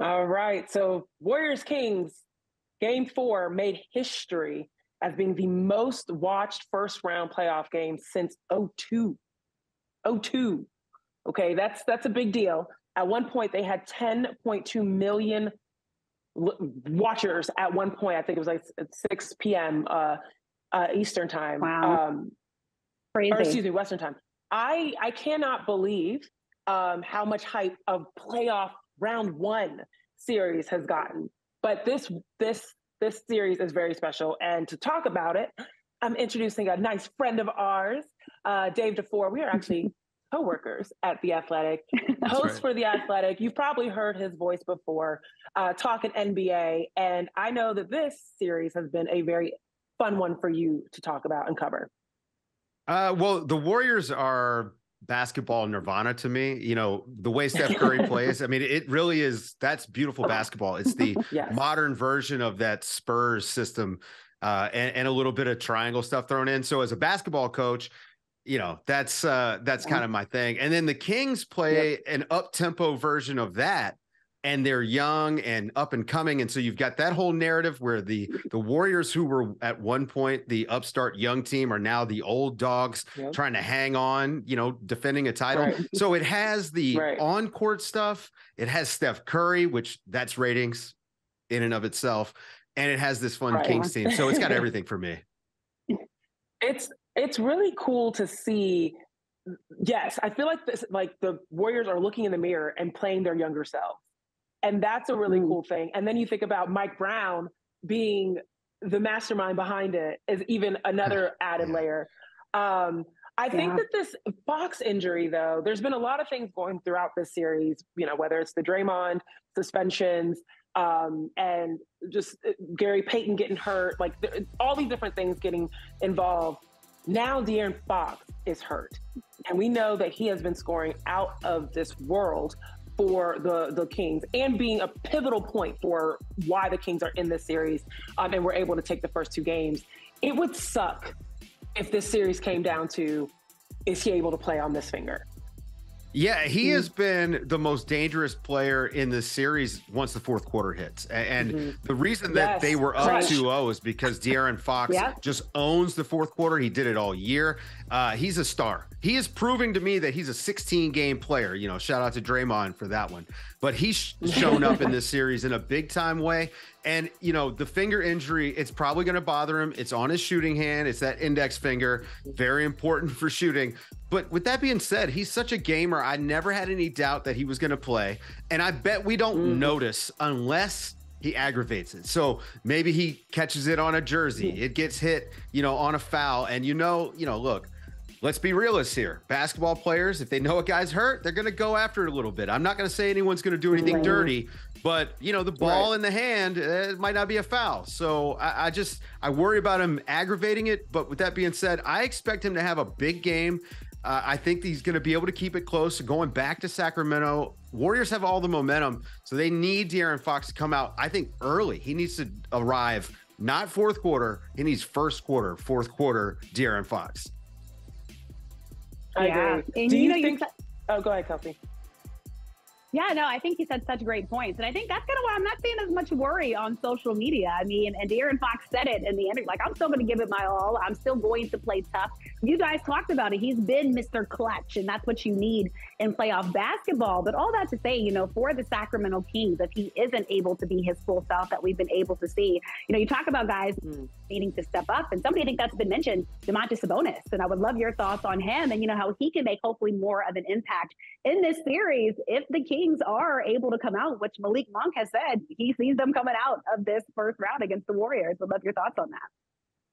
All right. So Warriors Kings game four made history as being the most watched first round playoff game since 02. 02. Okay, that's that's a big deal. At one point, they had 10.2 million watchers. At one point, I think it was like 6 p.m. Uh, uh, Eastern time. Wow. Um, Crazy. Or excuse me, Western time. I I cannot believe um, how much hype of playoff round one series has gotten. But this this this series is very special, and to talk about it, I'm introducing a nice friend of ours, uh, Dave DuFour. We are actually co-workers at the Athletic, host right. for the Athletic. You've probably heard his voice before, uh, talking NBA, and I know that this series has been a very fun one for you to talk about and cover. Uh, well, the Warriors are basketball nirvana to me. You know, the way Steph Curry plays, I mean, it really is that's beautiful basketball. It's the yes. modern version of that Spurs system. Uh, and, and, a little bit of triangle stuff thrown in. So as a basketball coach, you know, that's uh that's kind of my thing. And then the Kings play yep. an up tempo version of that and they're young and up and coming and so you've got that whole narrative where the the warriors who were at one point the upstart young team are now the old dogs yep. trying to hang on you know defending a title right. so it has the right. on court stuff it has steph curry which that's ratings in and of itself and it has this fun right. kings team so it's got everything for me it's it's really cool to see yes i feel like this like the warriors are looking in the mirror and playing their younger selves and that's a really mm. cool thing. And then you think about Mike Brown being the mastermind behind it is even another added yeah. layer. Um, I yeah. think that this Fox injury, though, there's been a lot of things going throughout this series, you know, whether it's the Draymond suspensions um, and just uh, Gary Payton getting hurt, like all these different things getting involved. Now De'Aaron Fox is hurt. And we know that he has been scoring out of this world for the the Kings and being a pivotal point for why the Kings are in this series um, and we're able to take the first two games. It would suck if this series came down to is he able to play on this finger? Yeah, he mm-hmm. has been the most dangerous player in the series once the fourth quarter hits. And mm-hmm. the reason that yes. they were up 2 0 is because De'Aaron Fox yeah. just owns the fourth quarter. He did it all year. Uh, he's a star. He is proving to me that he's a 16 game player. You know, shout out to Draymond for that one. But he's shown up in this series in a big time way. And, you know, the finger injury, it's probably going to bother him. It's on his shooting hand, it's that index finger, very important for shooting. But with that being said, he's such a gamer. I never had any doubt that he was going to play. And I bet we don't mm. notice unless he aggravates it. So maybe he catches it on a jersey, it gets hit, you know, on a foul. And you know, you know, look, let's be realists here. Basketball players, if they know a guy's hurt, they're going to go after it a little bit. I'm not going to say anyone's going to do anything dirty, but you know, the ball right. in the hand it might not be a foul. So I, I, just I worry about him aggravating it. But with that being said, I expect him to have a big game. Uh, I think he's going to be able to keep it close. Going back to Sacramento, Warriors have all the momentum, so they need De'Aaron Fox to come out. I think early. He needs to arrive not fourth quarter. He needs first quarter, fourth quarter. De'Aaron Fox. I yeah. agree. And Do you, you know, think? You oh, go ahead, Kelsey. Yeah, no, I think he said such great points. And I think that's kind of why I'm not seeing as much worry on social media. I mean, and De'Aaron Fox said it in the end, like, I'm still going to give it my all. I'm still going to play tough. You guys talked about it. He's been Mr. Clutch, and that's what you need in playoff basketball. But all that to say, you know, for the Sacramento Kings, if he isn't able to be his full self that we've been able to see, you know, you talk about guys mm. Needing to step up. And somebody I think that's been mentioned, Domantas Sabonis. And I would love your thoughts on him and, you know, how he can make hopefully more of an impact in this series if the Kings Kings are able to come out, which Malik Monk has said he sees them coming out of this first round against the Warriors. Would love your thoughts on that.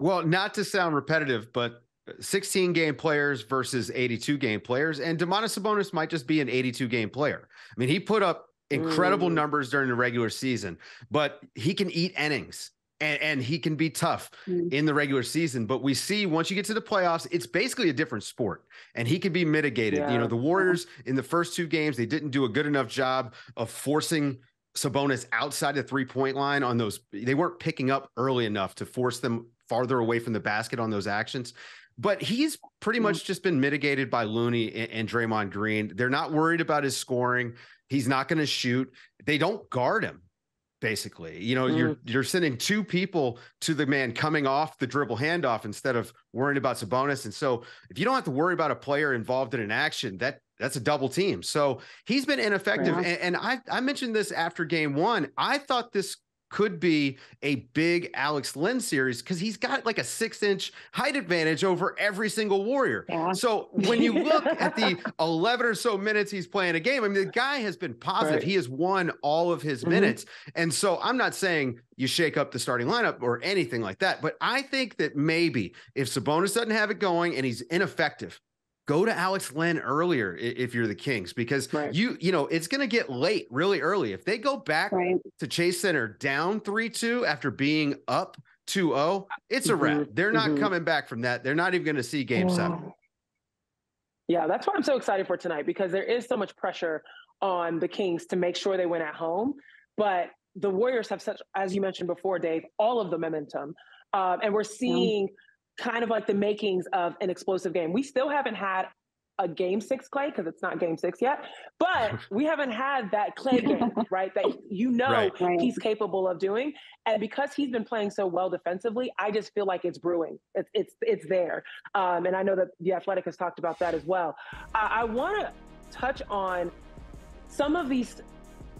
Well, not to sound repetitive, but 16 game players versus 82 game players, and Domantas Sabonis might just be an 82 game player. I mean, he put up incredible mm. numbers during the regular season, but he can eat innings and, and he can be tough mm. in the regular season. But we see once you get to the playoffs, it's basically a different sport, and he can be mitigated. Yeah. You know, the Warriors in the first two games they didn't do a good enough job of forcing Sabonis outside the three point line on those. They weren't picking up early enough to force them farther away from the basket on those actions. but he's pretty much just been mitigated by Looney and, and Draymond Green. They're not worried about his scoring. He's not going to shoot. They don't guard him basically. You know, mm. you're you're sending two people to the man coming off the dribble handoff instead of worrying about Sabonis. And so if you don't have to worry about a player involved in an action, that that's a double team. So he's been ineffective. Yeah. And, and I I mentioned this after game one. I thought this could be a big Alex Len series because he's got like a six inch height advantage over every single Warrior. Yeah. So when you look at the 11 or so minutes he's playing a game, I mean, the guy has been positive. Right. He has won all of his mm-hmm. minutes. And so I'm not saying you shake up the starting lineup or anything like that, but I think that maybe if Sabonis doesn't have it going and he's ineffective, go to Alex Len earlier if you're the Kings because right. you you know it's going to get late really early if they go back right. to Chase Center down 3-2 after being up 2-0 it's a mm-hmm. wrap they're not mm-hmm. coming back from that they're not even going to see game 7 yeah that's why I'm so excited for tonight because there is so much pressure on the Kings to make sure they win at home but the Warriors have such as you mentioned before Dave all of the momentum um, and we're seeing yeah kind of like the makings of an explosive game. We still haven't had a game six Klay because it's not game six yet, but we haven't had that Klay game, right? That you know right. he's capable of doing. And because he's been playing so well defensively, I just feel like it's brewing. It's it's it's there. Um, and I know that the Athletic has talked about that as well. I, I want to touch on some of these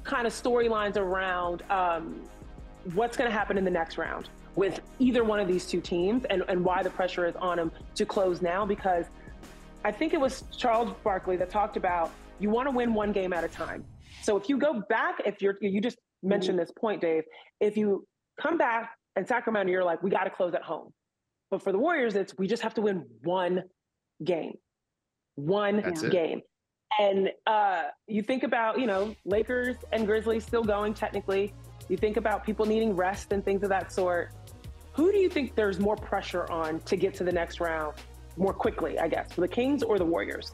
kind of storylines around um, what's going to happen in the next round with either one of these two teams and, and why the pressure is on them to close now because I think it was Charles Barkley that talked about you want to win one game at a time. So if you go back, if you're you just mentioned this point, Dave, if you come back and Sacramento, you're like, we got to close at home. But for the Warriors, it's we just have to win one game. One That's game. It. And uh, you think about, you know, Lakers and Grizzlies still going technically. You think about people needing rest and things of that sort. Who do you think there's more pressure on to get to the next round more quickly, I guess, for the Kings or the Warriors?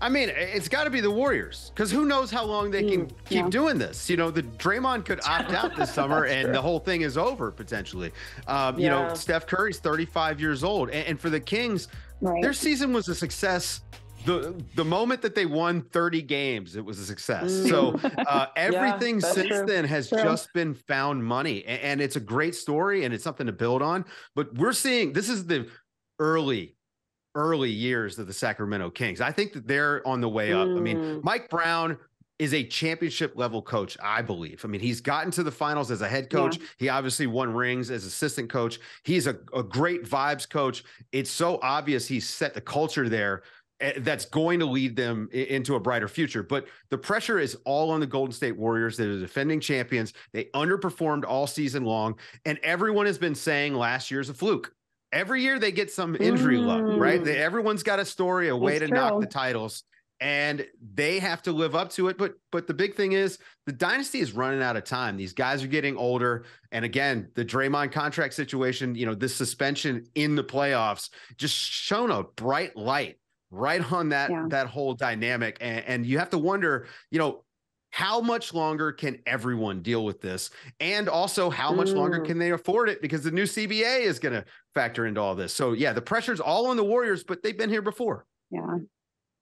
I mean, it's got to be the Warriors because who knows how long they can mm, keep yeah. doing this. You know, the Draymond could opt out this summer and true. the whole thing is over potentially. Um, yeah. You know, Steph Curry's 35 years old. And, and for the Kings, right. their season was a success the the moment that they won 30 games it was a success mm. so uh, everything yeah, since true. then has true. just been found money and, and, it's a great story and it's something to build on but we're seeing this is the early early years of the sacramento kings i think that they're on the way up mm. i mean mm. mike brown is a championship level coach, I believe. I mean, he's gotten to the finals as a head coach. Yeah. He obviously won rings as assistant coach. He's a, a great vibes coach. It's so obvious he's set the culture there that's going to lead them into a brighter future. But the pressure is all on the Golden State Warriors. They're the defending champions. They underperformed all season long, and everyone has been saying last year's a fluke. Every year they get some injury mm. luck, right? They, everyone's got a story, a way to true. knock the titles, and they have to live up to it. But but the big thing is the dynasty is running out of time. These guys are getting older, and again, the Draymond contract situation, you know, this suspension in the playoffs just shone a bright light right on that yeah. that whole dynamic. And, and you have to wonder you know how much longer can everyone deal with this? And also how much mm. longer can they afford it? Because the new cba is going to factor into all this. So yeah the pressure's all on the warriors but they've been here before. Yeah.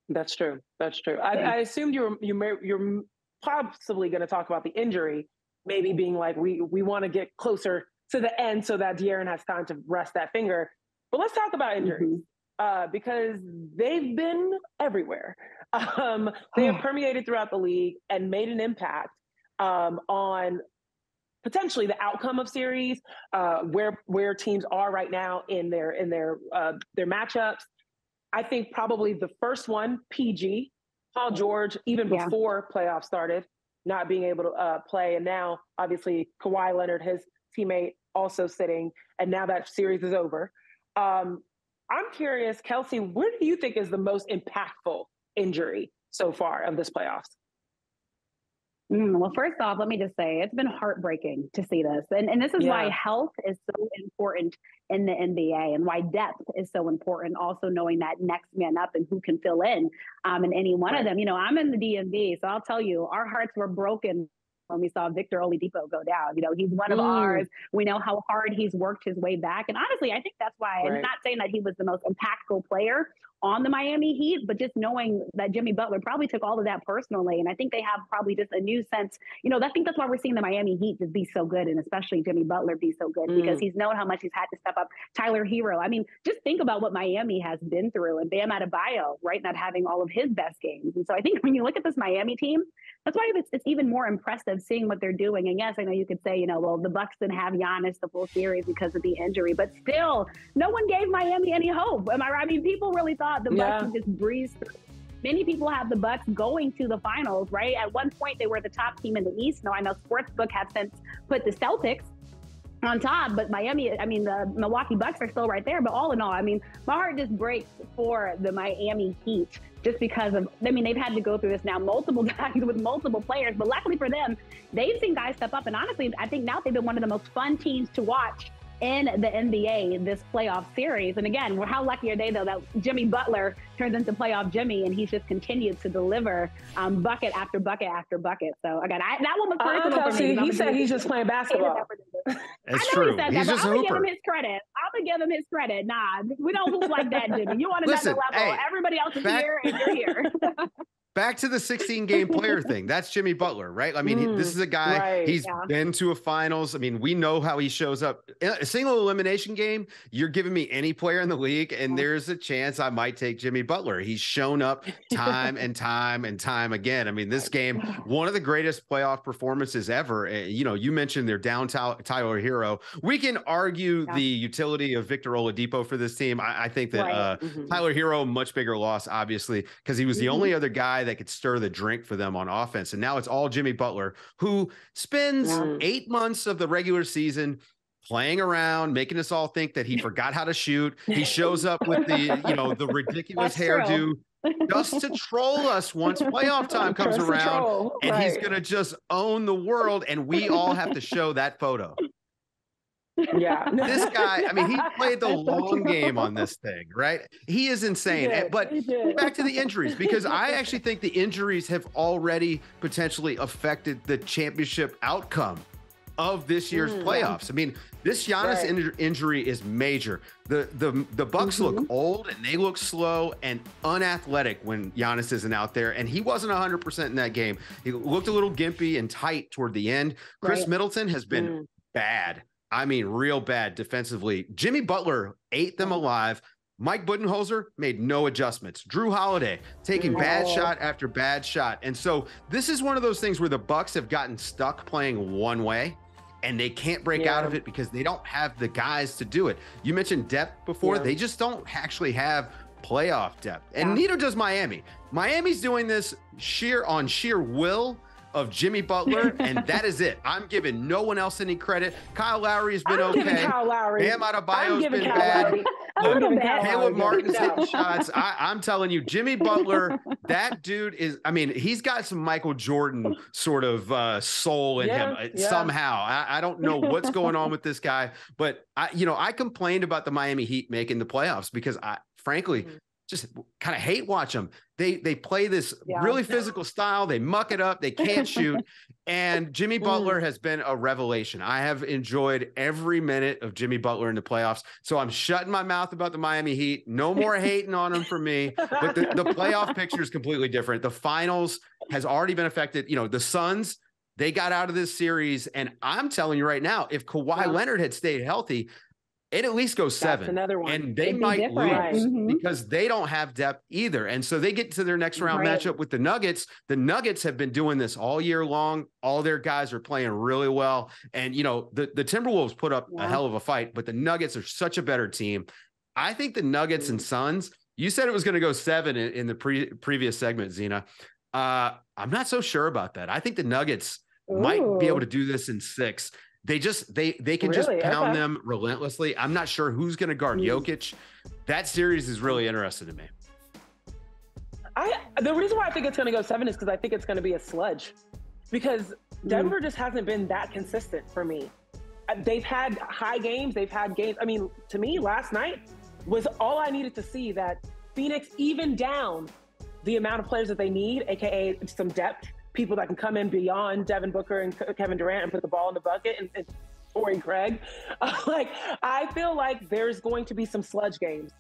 That's true. That's true. I, I assumed you were you may, you're possibly going to talk about the injury maybe being like we we want to get closer to the end so that De'Aaron has time to rest that finger. But let's talk about injuries. Mm-hmm uh, because they've been everywhere. Um, they have permeated throughout the league and made an impact um, on potentially the outcome of series, uh, where where teams are right now in their in their uh, their matchups. I think probably the first one, PG, Paul George, even yeah. before playoffs started, not being able to uh, play, and now obviously Kawhi Leonard, his teammate, also sitting, and now that series is over. Um, I'm curious, Kelsey, what do you think is the most impactful injury so far of this playoffs? Mm, well, first off, let me just say it's been heartbreaking to see this. And, and this is yeah. why health is so important in the NBA and why depth is so important. Also, knowing that next man up and who can fill in um, in any one right. of them. You know, I'm in the DMV, so I'll tell you, our hearts were broken when we saw Victor Oladipo go down. You know, he's one of mm. ours. We know how hard he's worked his way back. And honestly, I think that's why, right. and not saying that he was the most impactful player on the Miami Heat, but just knowing that Jimmy Butler probably took all of that personally. And I think they have probably just a new sense, you know, I think that's why we're seeing the Miami Heat just be so good and especially Jimmy Butler be so good mm. because he's known how much he's had to step up. Tyler Herro. I mean, just think about what Miami has been through and Bam Adebayo, right? Not having all of his best games. And so I think when you look at this Miami team, that's why it's, it's even more impressive seeing what they're doing. And yes, I know you could say, you know, well, the Bucks didn't have Giannis the full series because of the injury, but still, no one gave Miami any hope. Am I right? I mean, people really thought the Bucks yeah. would just breeze through. Many people have the Bucks going to the finals, right? At one point, they were the top team in the East. Now, I know Sportsbook has since put the Celtics on top, but Miami, I mean, the Milwaukee Bucks are still right there. But all in all, I mean, my heart just breaks for the Miami Heat just because of, I mean, they've had to go through this now multiple times with multiple players, but luckily for them, they've seen guys step up. And honestly, I think now they've been one of the most fun teams to watch in the NBA this playoff series. And again, how lucky are they though that Jimmy Butler turns into playoff Jimmy and he's just continued to deliver um, bucket after bucket after bucket. So again, I, that one was uh, personal uh, for me. He said he's just playing basketball. It's true. He he's that, just I'm gonna give him his credit. I'm gonna give him his credit. Nah, we don't hoop like that, Jimmy. You want another level. Hey, Everybody else is back- here and you're here. back to the 16 game player thing. That's Jimmy Butler, right? I mean, mm, he, this mm, is a guy, right, he's yeah. been to a finals. I mean, we know how he shows up. In a single elimination game, you're giving me any player in the league, and there's a chance I might take Jimmy Butler. He's shown up time and time and time again. I mean, this game, one of the greatest playoff performances ever. You know, you mentioned their downtown Tyler Herro. We can argue yeah. the utility of Victor Oladipo for this team. I, I think that right. uh, mm-hmm. Tyler Herro, much bigger loss, obviously, because he was the mm-hmm. only other guy that could stir the drink for them on offense. And now it's all Jimmy Butler, who spends mm. eight months of the regular season playing around, making us all think that he forgot how to shoot. He shows up with the, you know, the ridiculous hairdo. just to troll us once playoff time comes around and right. he's going to just own the world and we all have to show that photo yeah. this guy, I mean, he played the long game on this thing, right? He is insane. He but back to the injuries, because I actually think the injuries have already potentially affected the championship outcome of this year's mm, playoffs. I mean, this Giannis right. in- injury is major. The the the Bucks mm-hmm. look old and they look slow and unathletic when Giannis isn't out there. And he wasn't 100% in that game. He looked a little gimpy and tight toward the end. Chris right. Middleton has been mm. bad I mean, real bad defensively. Jimmy Butler ate them oh. alive. Mike Budenholzer made no adjustments. Jrue Holiday taking bad shot after bad shot. And so this is one of those things where the Bucks have gotten stuck playing one way and they can't break yeah. out of it because they don't have the guys to do it. You mentioned depth before. Yeah. They just don't actually have playoff depth. And yeah. neither does Miami. Miami's doing this sheer on sheer will of Jimmy Butler, and that is it. I'm giving no one else any credit. Kyle Lowry's been I'm okay. Kyle Lowry. Bam Adebayo's been Kyle bad. Look, Caleb Martin's hitting shots. I, I'm telling you, Jimmy Butler, that dude is. I mean, he's got some Michael Jordan sort of uh, soul in yeah, him uh, yeah. somehow. I, I don't know what's going on with this guy, but I, you know, I complained about the Miami Heat making the playoffs because I, frankly, mm-hmm just kind of hate watch them. They they play this yeah. really physical style. They muck it up. They can't shoot. and Jimmy Butler mm. has been a revelation. I have enjoyed every minute of Jimmy Butler in the playoffs. So I'm shutting my mouth about the Miami Heat. No more hating on them for me. But the, the playoff picture is completely different. The finals has already been affected. You know, the Suns. They got out of this series, and I'm telling you right now, if Kawhi yeah. Leonard had stayed healthy, it at least goes seven. That's another one. And they might lose mm-hmm. because they don't have depth either. And so they get to their next round right. matchup with the Nuggets. The Nuggets have been doing this all year long. All their guys are playing really well. And, you know, the, the Timberwolves put up yeah. a hell of a fight, but the Nuggets are such a better team. I think the Nuggets mm-hmm. and Suns, you said it was going to go seven in, in the pre- previous segment, Zena. Uh, I'm not so sure about that. I think the Nuggets Ooh. might be able to do this in six. They just they they can really? just pound okay. them relentlessly. I'm not sure who's going to guard mm. Jokic. That series is really interesting to me. I the reason why I think it's going to go seven is because I think it's going to be a sludge, because mm. Denver mm. just hasn't been that consistent for me. Uh, they've had high games. They've had games. I mean, to me, last night was all I needed to see that Phoenix even down the amount of players that they need, aka some depth people that can come in beyond Devin Booker and Kevin Durant and put the ball in the bucket and, and Torrey Craig. Like I feel like there's going to be some sludge games.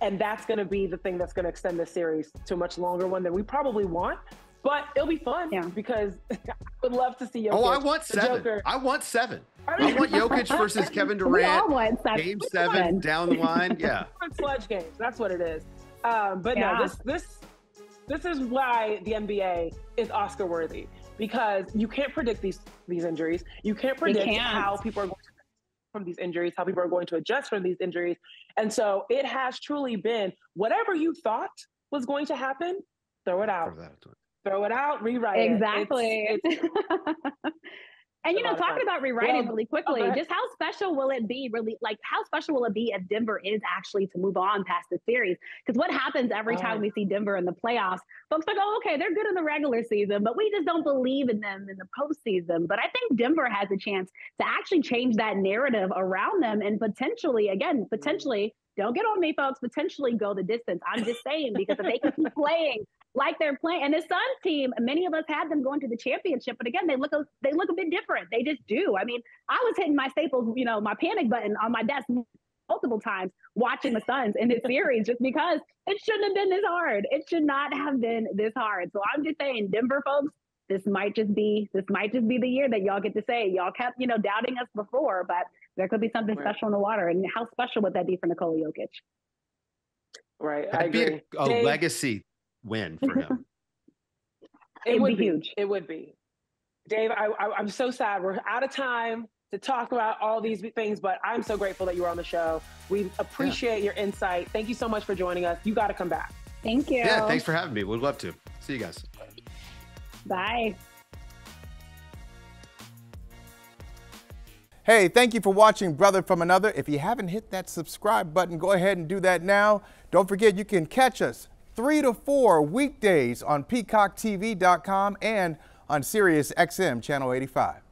And that's going to be the thing that's going to extend this series to a much longer one than we probably want. But it'll be fun yeah. because I would love to see Jokic. Oh, I want seven. Joker. I want seven. I want Jokic versus Kevin Durant. Game seven down the line. Yeah. Sludge games. That's what it is. Um, but yeah. no, this this this is why the NBA is Oscar worthy because you can't predict these these injuries. You can't predict can't. how people are going to from these injuries, how people are going to adjust from these injuries. And so it has truly been whatever you thought was going to happen, throw it out. Throw it out, rewrite exactly. it. Exactly. And you know, talking about rewriting well, really quickly, okay. just how special will it be? Really, like how special will it be if Denver is actually to move on past the series? Because what happens every time we see Denver in the playoffs? Folks like, oh, okay, they're good in the regular season, but we just don't believe in them in the postseason. But I think Denver has a chance to actually change that narrative around them and potentially, again, potentially don't get on me, folks. Potentially go the distance. I'm just saying because if they can keep playing like they're playing, and the Suns team, many of us had them going to the championship, but again, they look a, they look a bit different. They just do. I mean, I was hitting my staples, you know, my panic button on my desk multiple times watching the Suns in this series just because it shouldn't have been this hard. It should not have been this hard. So I'm just saying, Denver folks, this might just be this might just be the year that y'all get to say y'all kept you know doubting us before, but there could be something right. special in the water. And how special would that be for Nikola Jokic? Right. That'd be a, a legacy win for him. it, it would be huge. It would be. Dave, I, I, am so sad. We're out of time to talk about all these things, but I'm so grateful that you were on the show. We appreciate yeah. your insight. Thank you so much for joining us. You got to come back. Thank you. Yeah, thanks for having me. We'd love to. See you guys. Bye. Hey, thank you for watching Brother from Another. If you haven't hit that subscribe button, go ahead and do that now. Don't forget you can catch us 3 to 4 weekdays on peacocktv.com and on Sirius XM Channel 85.